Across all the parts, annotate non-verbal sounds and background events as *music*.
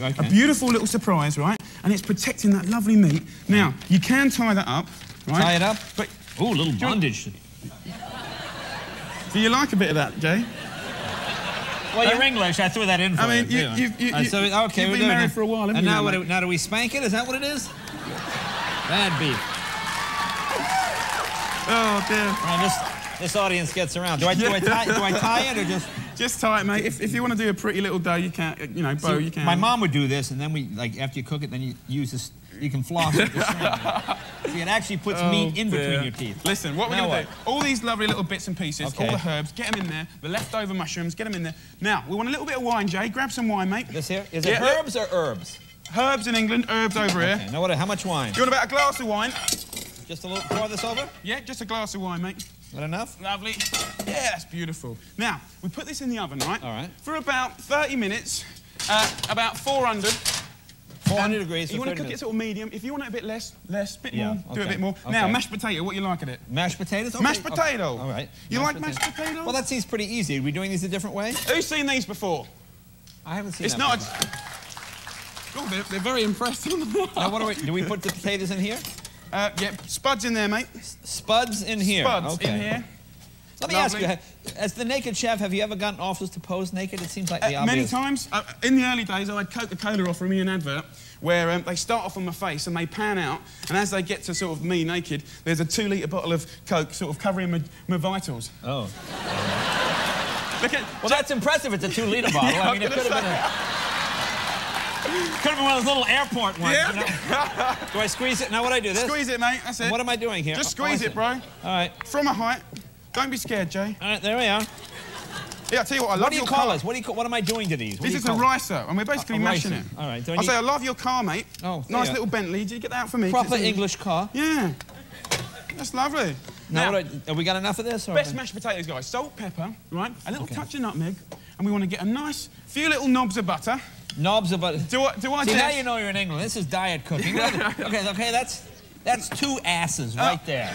Okay. A beautiful little surprise, right? And it's protecting that lovely meat. Now, you can tie that up, right? Tie it up? But Ooh, little bondage. do you like a bit of that, Jay? Well, you're English. I threw that in for I mean, you- you. you- you- Uh, so, okay, we're been married it. for a while, haven't And you now, now, what now do we spank it? Is that what it is? Bad beef. Oh, dear. Right, this, this audience gets around. Do I, do, I tie, do I tie it or just... Just tie it, mate. If, if you want to do a pretty little dough, you can't. you know, bow, See, you can. My mom would do this, and then we, like, after you cook it, then you use this, you can floss it. *laughs* See, it actually puts meat oh, in between Oh, your teeth. Listen, what we're Now to do, all these lovely little bits and pieces, Okay. all the herbs, get them in there, the leftover mushrooms, get them in there. Now, we want a little bit of wine, Jay. Grab some wine, mate. This here, is it Yeah, look. herbs or herbs? Herbs in England, herbs over here. Okay, now what, how much wine? Do you want about a glass of wine? Just a little, pour this over? Yeah, just a glass of wine, mate. Not enough? Lovely. Yeah, that's beautiful. Now, we put this in the oven, right? All right. For about 30 minutes, uh, about 400. 400 degrees for You want to cook minutes. it sort of medium. If you want it a bit less, less, bit Yeah, more, do it a bit more. Now, mashed potato, what you like at it? Mashed potatoes? Okay, Mashed okay. potato. All right. You like mashed potato? Well, that seems pretty easy. Are we doing these a different way? Who's seen these before? I haven't seen It's that not. Oh, they're, they're very impressed. *laughs* Now, what do we, do we put the potatoes in here? Uh, yeah, spuds in there, mate. Spuds in here. Spuds okay. in here. Let me Lovely. ask you, as the naked chef, have you ever gotten offers to pose naked? It seems like the Uh, many times. Uh, in the early days, I had Coca-Cola offer me an advert where um, they start off on my face and they pan out, and as they get to sort of me naked, there's a two-litre bottle of Coke sort of covering my, my vitals. Oh. Look at. Well, that's impressive. It's a two-liter bottle. Yeah, I mean, it *laughs* could have been a... Could have been one of those little airport ones. Yeah. You know? Do I squeeze it? Now, what do I do? This? Squeeze it, mate. That's it. What am I doing here? Just Oh, squeeze see. it, bro. All right. From a height. Don't be scared, Jay. All right, there we are. Yeah, I tell you what, I love What do you your call car. this? What do you call, What am I doing to these? What This is a ricer, and we're basically A mashing ricer. it. All right, I I need- say, I love your car, mate. Oh, nice little Bentley. Did you get that out for me? Proper English car. Yeah. That's lovely. Now, Now, I, have we got enough of this? Or best mashed potatoes, guys. Salt, pepper, right? A little touch of nutmeg, and we want to get a nice few little knobs of butter. Knobs of butter. Do I? Do I? See, now you know you're in England. This is diet cooking. Look at it. *laughs* okay, okay, that's that's two asses Oh. right there.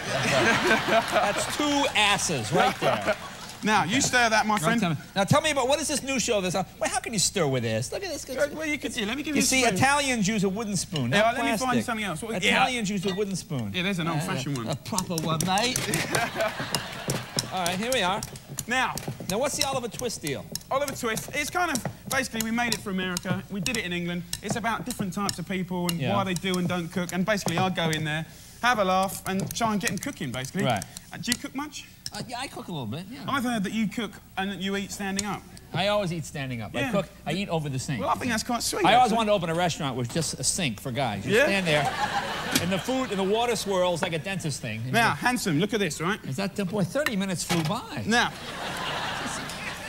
That's two asses right there. Now you stir that, my Now friend. tell, me, now tell me about what is this new show? This uh, well, how can you stir with this? Look at this. Well, you can see. Let me give you. You see, spoon. Italians use a wooden spoon. Yeah, let me find something else. What- yeah. Italians use a wooden spoon. Yeah, there's an old-fashioned one. A proper one, mate. *laughs* All right, here we are. Now, Now, what's the Oliver Twist deal? Oliver Twist. It's kind of basically we made it for America. We did it in England. It's about different types of people and Yeah. why they do and don't cook. And basically, I go in there, have a laugh, and try and get them cooking. Basically. Right. Uh, do you cook much? Uh, yeah, I cook a little bit. Yeah. I've heard that you cook and that you eat standing up. I always eat standing up. I cook. I eat over the sink. Well, I think that's quite sweet. I always wanted to open a restaurant with just a sink for guys. You Yeah? stand there, and the food and the water swirls like a dentist thing. Now, you handsome, look at this, right? is that the boy? 30 minutes flew by. Now,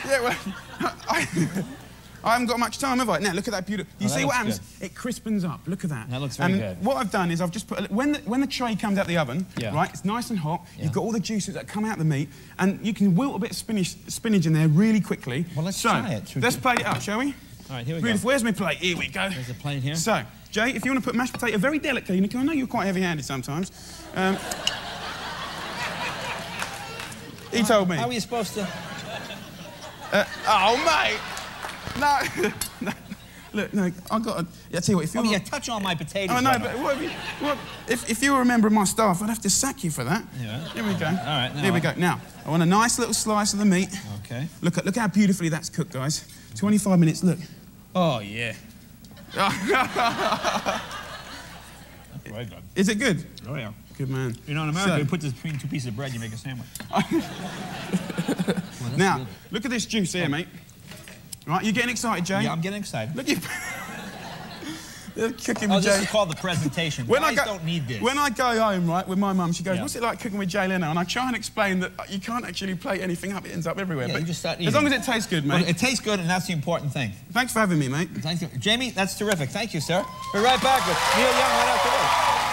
yeah, well, *laughs* I, I haven't got much time, have I? Now, look at that beautiful. You Oh, see what happens? It crispens up. Look at that. That looks very and good. what I've done is I've just put when the, when the tray comes out the oven, Yeah. right? It's nice and hot. Yeah. You've got all the juices that come out of the meat, and you can wilt a bit of spinach, spinach in there really quickly. Well, let's so, try it. Let's plate it up, shall we? All right, here we Beautiful. go. Where's my plate? Here we go. There's a plate here. So, Jay, if you want to put mashed potato very delicately, because I know you're quite heavy-handed sometimes. Um, *laughs* he told me. How are you supposed to? Uh, oh, mate! No, no. *laughs* Look, no, I got. to I tell you what, if you. Oh, were, yeah, touch on my potatoes. Oh no, right but what if, you, what, if, if you were a member of my staff, I'd have to sack you for that. Yeah. Here we go. All right, now Here we I- go. Now, I want a nice little slice of the meat. Okay. Look at look how beautifully that's cooked, guys. 25 minutes. Look. Oh yeah. *laughs* Very. Is it good? Oh yeah. Good man. You know, in America, So- you put this between two pieces of bread, you make a sandwich. *laughs* Now, look at this juice here, mate. Right, you're getting excited, Jay? Yeah, I'm getting excited. Look, you. *laughs* Cooking Oh, with this Jay. is called the presentation. When Guys I go, don't need this. When I go home, right, with my mum, she goes, Yeah. "What's it like cooking with Jay Leno?" And I try and explain that you can't actually plate anything up; it ends up everywhere. Yeah, but you just start as long as it tastes good, Well, mate. it tastes good, and that's the important thing. Thanks for having me, mate. Thank you. Jamie, that's terrific. Thank you, sir. We're right back with Neil Young right after this.